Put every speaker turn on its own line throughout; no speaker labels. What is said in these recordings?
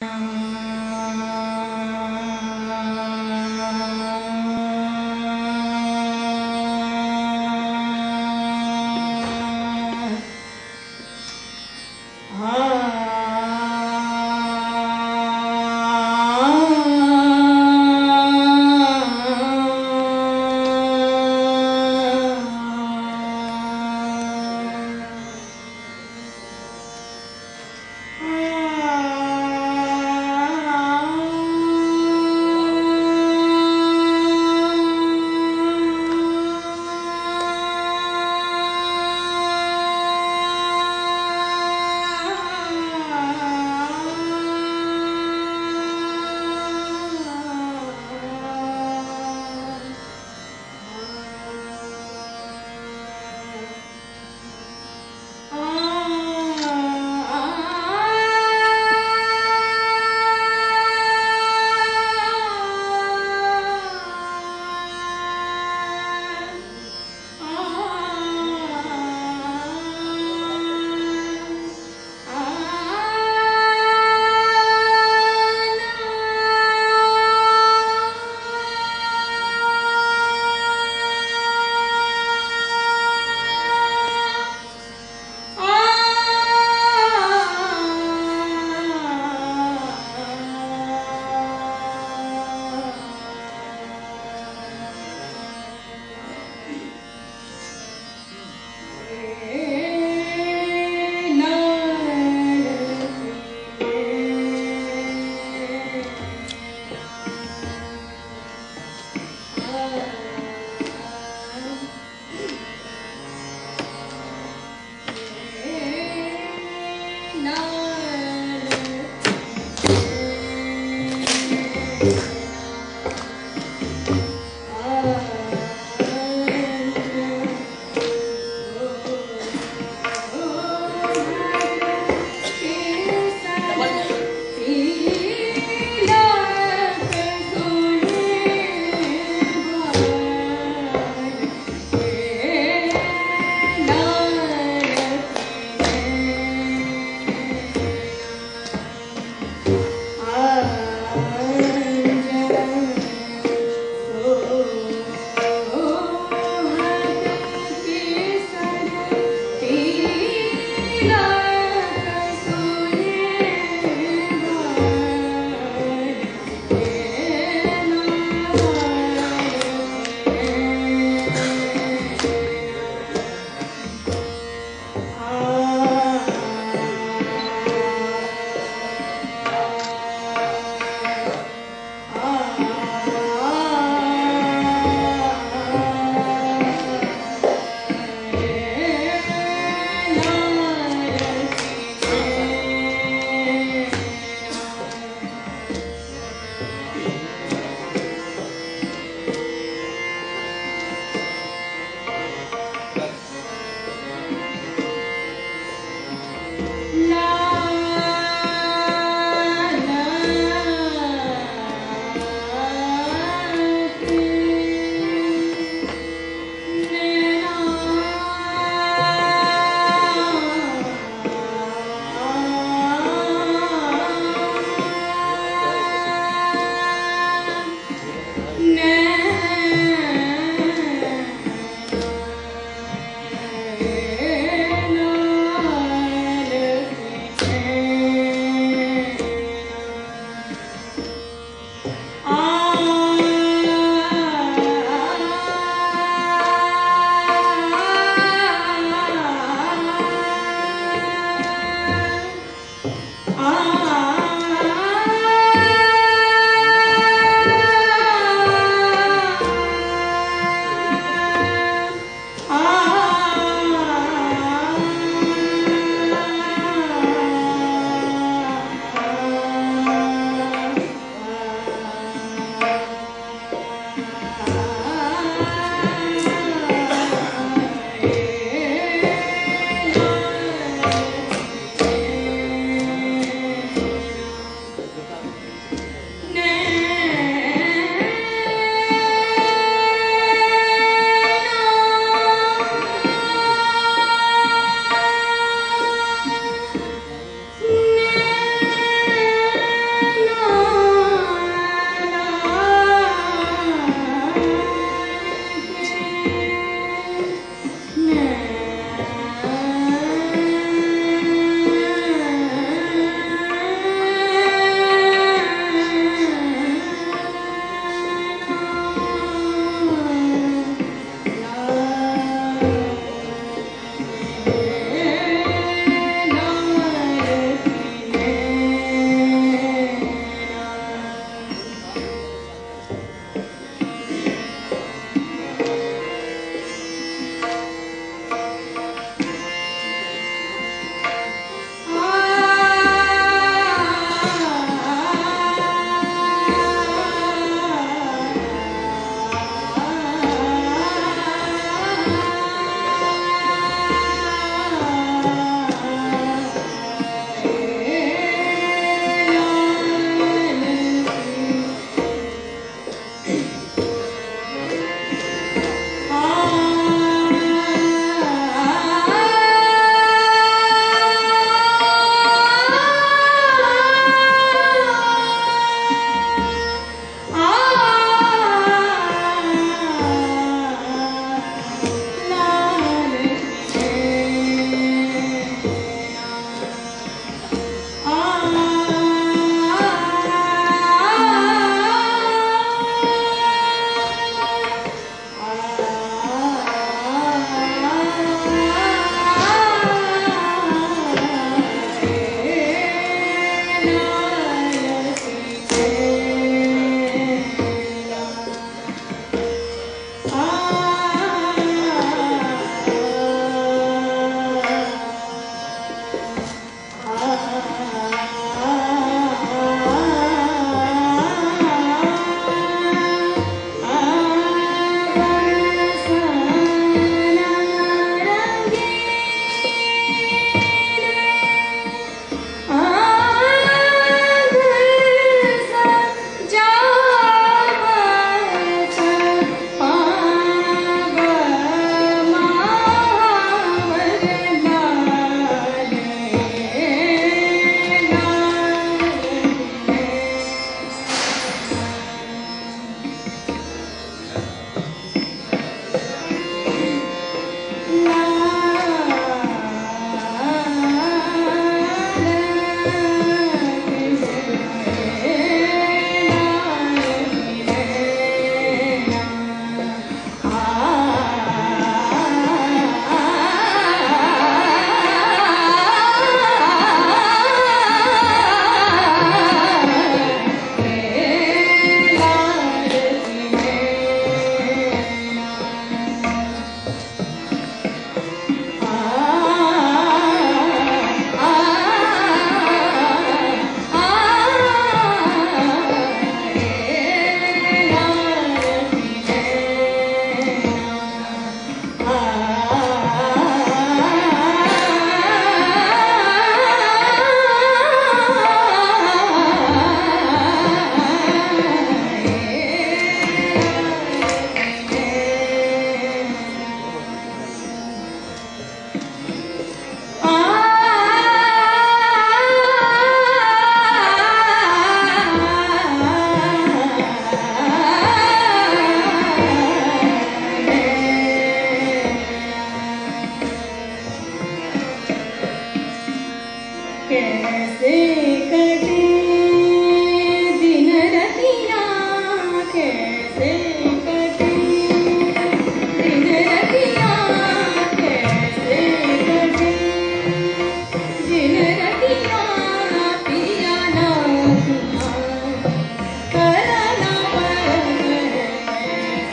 ಆ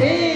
Hey!